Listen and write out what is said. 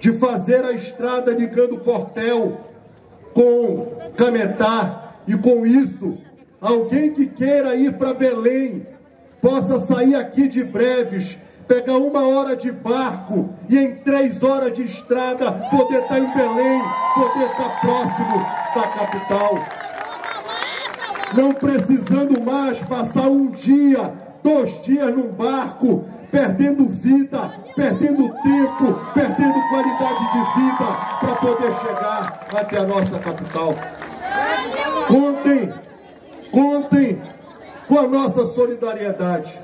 de fazer a estrada ligando Portel com Cametá e com isso, alguém que queira ir para Belém possa sair aqui de breves, pegar uma hora de barco e em três horas de estrada poder estar em Belém, poder estar próximo da capital. Não precisando mais passar um dia, dois dias num barco, perdendo vida, perdendo tempo, perdendo qualidade poder chegar até a nossa capital. Contem, contem com a nossa solidariedade.